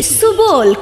Subol.